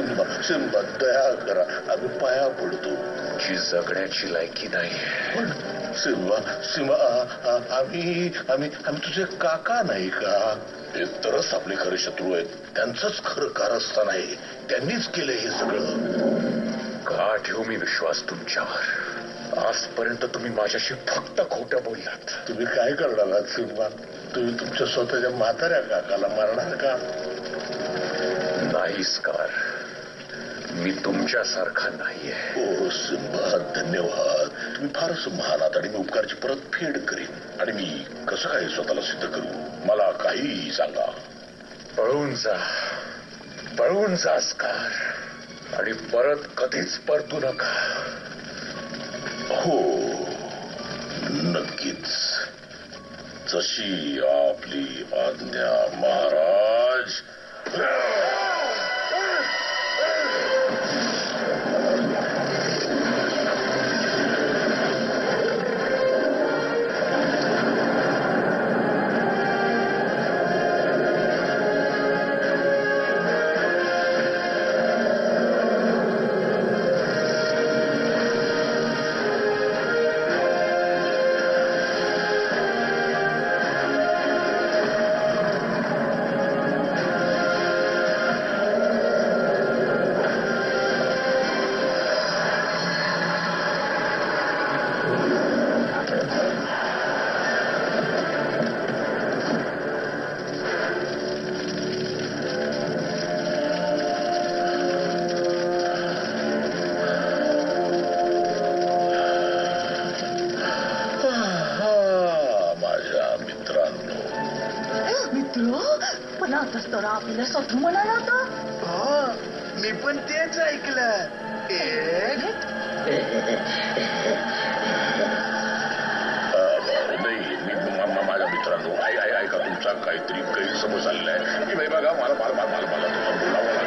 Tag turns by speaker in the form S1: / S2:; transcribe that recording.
S1: Simba Simba दया करा. आम्ही पाया पडतो.
S2: जी जगण्याची लायकी नाही
S1: पण सिंबा सिंबा आम्ही आम्ही आम्ही तुझे काका नाही का? ते तरच आपले खरे शत्रू आहेत. त्यांचंच खरं कारस्थान आहे. त्यांनीच केलंय हे सगळं.
S2: का ठेवू मी विश्वास तुमच्यावर? आजपर्यंत तुम्ही माझ्याशी फक्त खोटं बोललात.
S1: तुम्ही काय करणार आहात सिंबा तुम्ही तुमच्या स्वतःच्या म्हाताऱ्या काकाला मारणार का?
S2: नाही स्कार मी तुमच्यासारखा नाहीये.
S1: ओ सिंबा धन्यवाद. तुम्ही फारच महान आहात आणि मी उपकारची परतफेड करीन. आणि मी कसं काय स्वतःला सिद्ध करू? मला काही सांगा.
S2: पळून जा. पळून जा आणि परत कधीच परतू नका.
S1: हो. नक्कीच. जशी आपली
S3: पण आताच तर आपल्याला शत्रू म्हणाला होता
S4: हो मी पण तेच ऐकलं एक.
S1: नाही मी म- म- माझ्या मित्रांनो ऐ- ऐ- ऐका तुमचा काहीतरी गैरसमज झालेला आहे. की नाही बघा मला मला मला मला मला तुला बोलावं